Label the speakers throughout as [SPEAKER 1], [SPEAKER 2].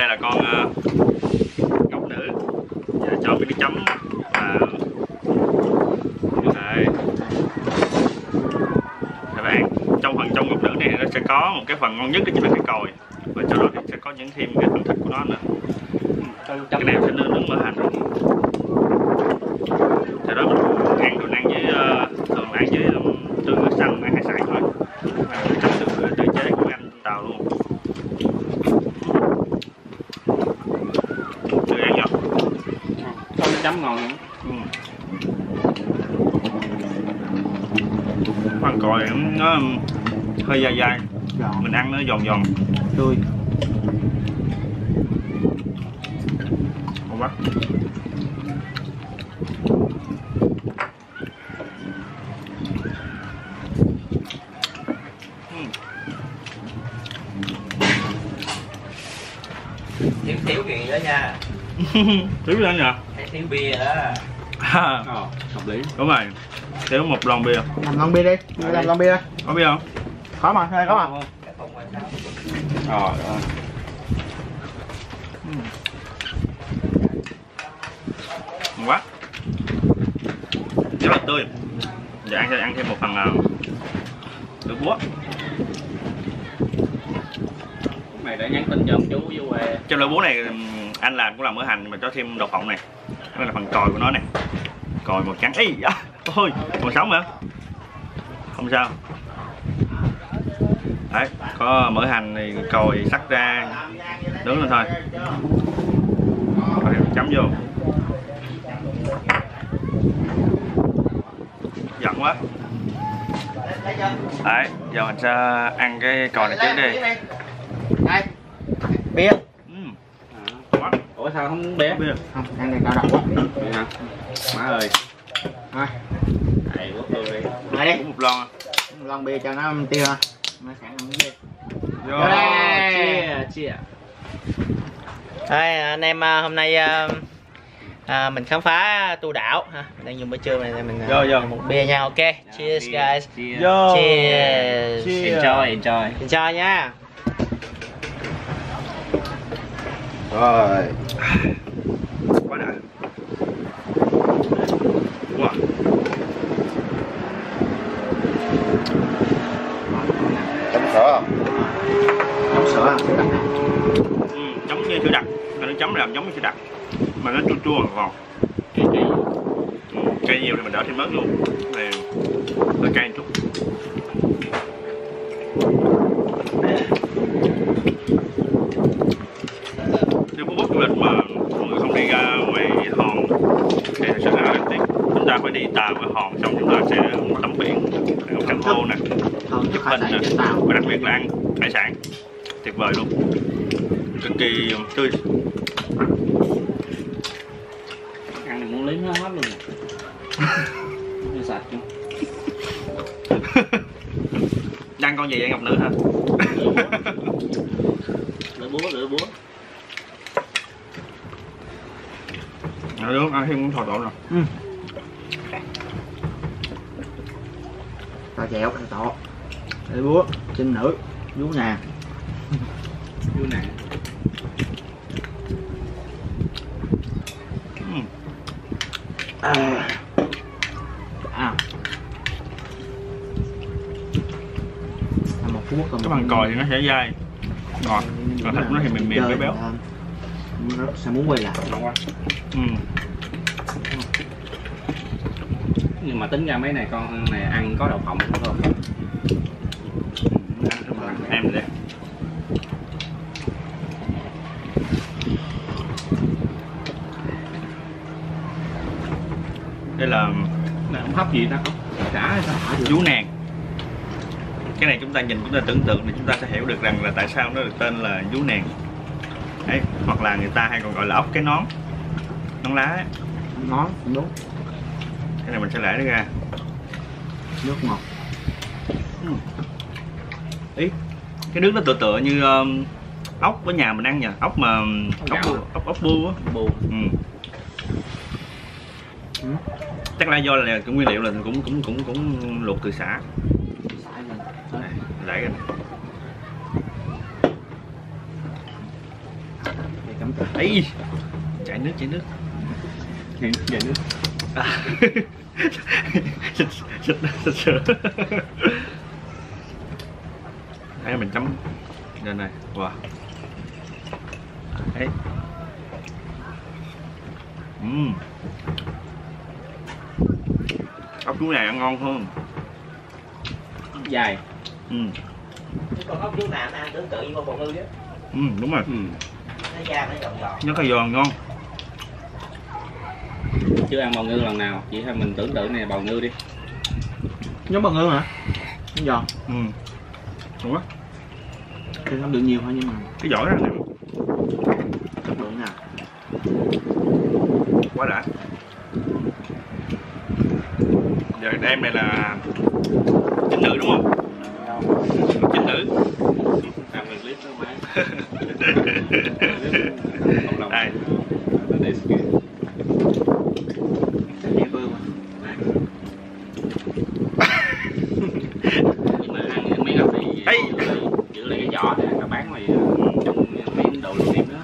[SPEAKER 1] đây là con ờ, ngọc nữ. Giờ cho cái chấm. Và đây. Các bạn trong phần trong ngọc nữ này nó sẽ có một cái phần ngon nhất đó chính là cái còi. Và sau đó thì sẽ có những thêm cái phần thịt của nó nữa. Cái này sẽ nướng nướng mỡ hành. sau đó mình ăn đồ ăn với ờ, thường ăn với um, tương nước xanh ăn hải sản thôi và chấm tự tự chế của anh tàu luôn tự ăn nhở
[SPEAKER 2] Có cái chấm ngon nữa.
[SPEAKER 1] ừ. Phần còi nó hơi dai dai.
[SPEAKER 3] Giòn
[SPEAKER 1] mình ăn nó giòn giòn.
[SPEAKER 3] Tươi.
[SPEAKER 1] Ngon quá.
[SPEAKER 4] Thiếu thiếu gì đó nha.
[SPEAKER 1] Thiếu lên nhỉ?
[SPEAKER 4] Thấy thiếu bia đó.
[SPEAKER 1] À,
[SPEAKER 2] Ờ, hợp lý.
[SPEAKER 1] đúng rồi thiếu một lon bia.
[SPEAKER 3] Làm lon bia đi.
[SPEAKER 2] Ở
[SPEAKER 3] làm lon bia.
[SPEAKER 1] Có bia không?
[SPEAKER 3] Có mà đây có mà?
[SPEAKER 2] Ờ, ờ.
[SPEAKER 1] ngon quá. Rất là tươi. Giờ ăn ăn thêm một phần uh, nước búa.
[SPEAKER 2] Mày đã nhắn tin cho ông chú với quê.
[SPEAKER 1] trong lẩu búa này ừm, anh làm cũng làm mỡ hành mà cho thêm đậu phộng này. Đây là phần còi của nó này. Còi màu trắng. Ý ôi còn sống hả? Không sao. Đấy có mỡ hành thì còi sắc ra. Nướng lên thôi. Rồi chấm vô. Giận quá. Đấy giờ mình sẽ ăn cái còi này trước đi.
[SPEAKER 3] Đây. Bia.
[SPEAKER 2] Ủa sao không bia?
[SPEAKER 1] bia.
[SPEAKER 3] Không ăn này cao độc quá?
[SPEAKER 2] Má ơi.
[SPEAKER 3] Thôi
[SPEAKER 2] Thầy quốc tôi đi.
[SPEAKER 3] đi
[SPEAKER 1] uống một lon à.
[SPEAKER 3] lon bia cho nó tiêu ha nó sẵn ăn bia
[SPEAKER 1] vô
[SPEAKER 3] đây.
[SPEAKER 2] Chia, chia.
[SPEAKER 4] Đây, anh em à, hôm nay à, à, mình khám phá tu đảo ha mình đang dùng bữa trưa này mình à,
[SPEAKER 1] Vô, vô.
[SPEAKER 4] một bia nha ok cheers guys cheers
[SPEAKER 1] Cheers.
[SPEAKER 2] Enjoy, enjoy.
[SPEAKER 4] enjoy nha
[SPEAKER 3] rồi
[SPEAKER 1] quá đã wow
[SPEAKER 3] chấm sữa chấm sữa à sữa đặc nè
[SPEAKER 1] ừ, giống như sữa đặc mà nó chấm làm giống như sữa đặc mà nó chua chua ngọt ngọt
[SPEAKER 2] kỳ.
[SPEAKER 1] ừ, cay nhiều thì mình đỡ thêm bớt luôn. Này hơi cay một chút. Nếu có bút du lịch mà mọi người không đi ra ngoài hòn thì sự là đáng tiếc chúng ta phải đi tàu ở hòn xong chúng ta sẽ tắm biển ngắm cảnh ô nè. Chụp hình nè. và đặc biệt là ăn hải sản. Tuyệt vời luôn. Cực kỳ tươi
[SPEAKER 2] Liếm nó hết luôn. Nó sạch chứ.
[SPEAKER 1] đang con gì vậy ngọc nữ hả
[SPEAKER 2] Lửa búa, lửa búa.
[SPEAKER 1] Dạ đúng, ăn thêm thò tổ rồi
[SPEAKER 3] tao chèo tao tọ để búa trinh nữ vú nè
[SPEAKER 2] Chú nè.
[SPEAKER 1] ừ.
[SPEAKER 3] à. à. Ăn một phút còn
[SPEAKER 1] cái bằng còi thì nó sẽ dai ngọt còn thịt nó thì mềm mềm béo béo
[SPEAKER 3] nó sẽ muốn quay lại
[SPEAKER 2] quá.
[SPEAKER 1] ừ.
[SPEAKER 2] Nhưng mà tính ra mấy này con này ăn có đậu phộng không không?
[SPEAKER 1] ăn thêm lần em đây đây là
[SPEAKER 2] Này không hấp gì ta không? Chả hay sao?
[SPEAKER 1] vú nàng cái này chúng ta nhìn chúng ta tưởng tượng thì chúng ta sẽ hiểu được rằng là tại sao nó được tên là vú nàng Đấy, hoặc là người ta hay còn gọi là ốc cái nón nón lá ấy.
[SPEAKER 3] cũng đúng
[SPEAKER 1] cái này mình sẽ lấy nó ra
[SPEAKER 3] nước ngọt
[SPEAKER 1] ý cái nước nó tựa tựa như um, ốc ở nhà mình ăn nhỉ ốc mà um,
[SPEAKER 2] Ốc
[SPEAKER 1] ốc bu, ốc ốc bu á
[SPEAKER 2] Bù.
[SPEAKER 1] ừ.
[SPEAKER 3] Ừ.
[SPEAKER 1] chắc là do là cái nguyên liệu là cũng cũng cũng cũng luộc từ
[SPEAKER 3] lên.
[SPEAKER 1] Này.
[SPEAKER 2] lắm
[SPEAKER 1] ấy chảy nước chảy nước.
[SPEAKER 2] Vậy vậy nữa
[SPEAKER 1] à. xịt xịt xịt sữa đây mình chấm lên này. Wow. Đấy Ừm. ốc chú này ăn ngon hơn.
[SPEAKER 2] Dài
[SPEAKER 1] ừ.
[SPEAKER 4] Còn ốc chú nào ăn tương tự như con bò ngư á
[SPEAKER 1] ừ đúng rồi.
[SPEAKER 2] Ừ.
[SPEAKER 4] nó da nó giòn giòn
[SPEAKER 1] nó cái giòn ngon.
[SPEAKER 2] Chưa ăn bào ngư lần nào. Chỉ hay mình tưởng tượng này bào ngư đi.
[SPEAKER 5] Giống bằng ngư hả? Nó giòn
[SPEAKER 1] ừ. Đúng á
[SPEAKER 5] thì nó được nhiều thôi nhưng mà
[SPEAKER 1] cái vỏ ra nè.
[SPEAKER 5] Chất lượng nào?
[SPEAKER 1] Quá đã. Giờ em này là chính nữ đúng không chính nữ.
[SPEAKER 2] Làm việc clip đó má. Cộng đồng.
[SPEAKER 1] đây
[SPEAKER 5] dễ bơm
[SPEAKER 2] nhưng mà ăn miếng cà phê
[SPEAKER 1] Ây.
[SPEAKER 2] giữ lại cái vỏ để nó bán ngoài trong miếng đồ lưu niệm đó.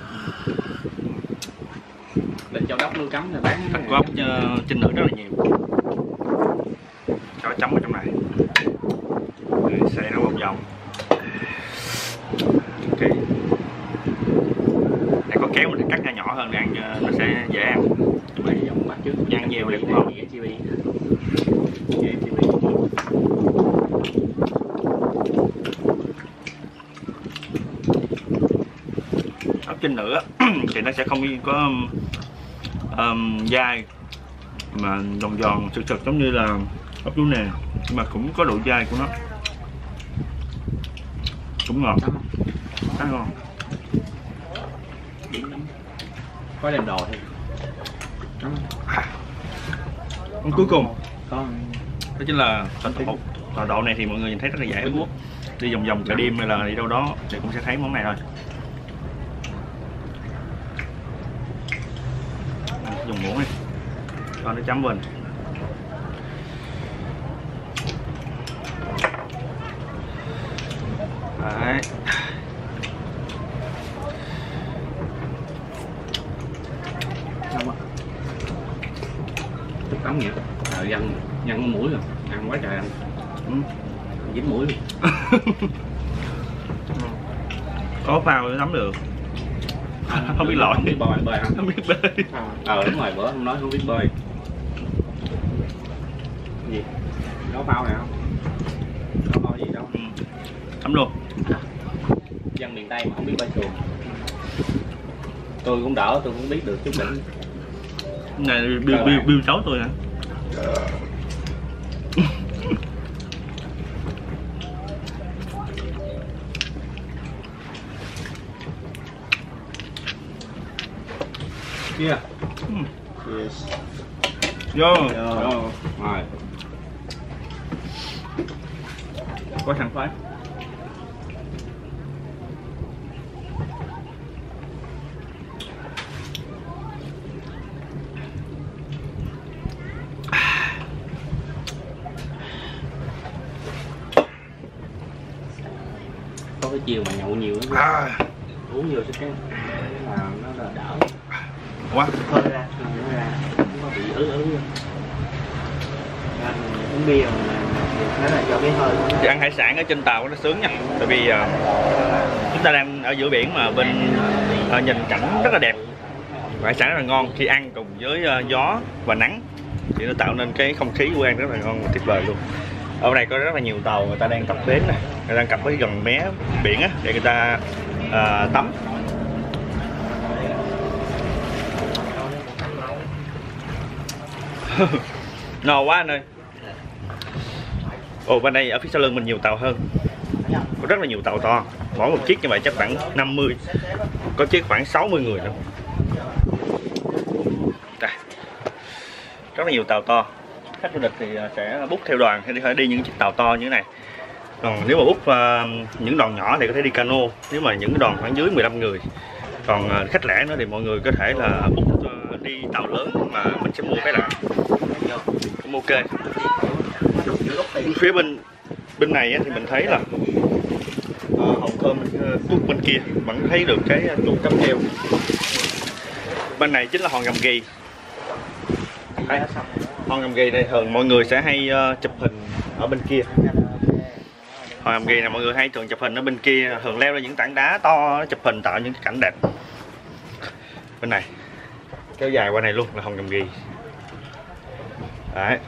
[SPEAKER 2] Lên châu đốc nuôi cấm rồi bán.
[SPEAKER 1] Thật có trinh nữ rất là nhiều cho chấm ở trong này Rồi xay nó một vòng ok này có kéo mình cắt ra nhỏ hơn để ăn nó sẽ dễ ăn. Ăn nhiều thì cũng ngon. Ốc trinh nữ á, thì nó sẽ không có um, dai mà giòn giòn sực sực giống như là ốc chú nè. Nhưng mà cũng có độ dai của nó. Cũng ngọt khá ngon
[SPEAKER 2] có đem đồ thôi
[SPEAKER 1] Con cuối cùng.
[SPEAKER 5] Có.
[SPEAKER 1] Đó chính là tỏi tổ tỏi độ này thì mọi người nhìn thấy rất là dễ buốt đi vòng vòng chợ đêm hay là đi đâu đó thì cũng sẽ thấy món này thôi. Đây, dùng muỗng này cho nó chấm lên đấy
[SPEAKER 5] xong ạ
[SPEAKER 2] Chút tắm nghĩa Ờ, dân Nhân có mũi rồi. Ăn quá trời ăn.
[SPEAKER 1] Ừ.
[SPEAKER 2] Dính mũi luôn.
[SPEAKER 1] Có phao thì tắm được. Không biết lội
[SPEAKER 2] Không biết bơi bơi hả?
[SPEAKER 1] Không biết bơi.
[SPEAKER 2] Ờ đúng rồi bữa không nói không biết bơi. Gì? Có phao này không? Có phao gì đâu.
[SPEAKER 1] Ừ. tắm luôn.
[SPEAKER 2] Dân miền Tây mà không biết bơi xuồng. Tôi cũng đỡ tôi cũng biết được chút đỉnh
[SPEAKER 1] này bill, bill, bill cháu tôi hả?
[SPEAKER 2] Kia.
[SPEAKER 5] Yes.
[SPEAKER 1] Vô.
[SPEAKER 2] Rồi. Rồi.
[SPEAKER 1] Có thằng phái
[SPEAKER 2] chiều mà nhậu nhiều lắm
[SPEAKER 1] à,
[SPEAKER 2] Uống vô sẽ cái là nó là đỡ.
[SPEAKER 1] Quá
[SPEAKER 5] thôi ra
[SPEAKER 2] nó ra. Không có bị ứ ứ
[SPEAKER 5] uống bia mà nó là do cái hơi
[SPEAKER 1] thì ăn hải sản ở trên tàu nó sướng nha. Tại vì à, chúng ta đang ở giữa biển mà bên à, nhìn cảnh rất là đẹp. Hải sản rất là ngon khi ăn cùng với à, gió và nắng. Thì nó tạo nên cái không khí của ăn rất là ngon và tuyệt vời luôn ở đây có rất là nhiều tàu người ta đang cập bến này người ta đang cập với gần mé biển á để người ta uh, tắm. Ngò quá anh ơi. Ồ bên đây ở phía sau lưng mình nhiều tàu hơn. Có rất là nhiều tàu to. Mỗi một chiếc như vậy chắc khoảng 50 có chiếc khoảng 60 người nữa Đây. rất là nhiều tàu to khách du lịch thì à, sẽ bút theo đoàn hay đi, thể đi những chiếc tàu to như thế này. Còn nếu mà bút uh, à, những đoàn nhỏ thì có thể đi cano nếu mà những đoàn khoảng dưới 15 người. Còn uh, khách lẻ nữa thì mọi người có thể là bút uh, đi tàu lớn mà mình sẽ mua cái là, cũng ok. Phía bên bên này thì mình thấy là hồng thơm bút tuốt bên kia vẫn thấy được cái chuột cắm treo. Bên này chính là hòn gầm ghi. Đây, hòn Ngầm ghì này thường mọi người sẽ hay ờ, chụp hình ở bên kia. Hòn Ngầm ghì này mọi người hay thường chụp hình ở bên kia thường leo lên những tảng đá to chụp hình tạo những cảnh đẹp. Bên này. Kéo dài qua này luôn là hòn Ngầm ghì đấy.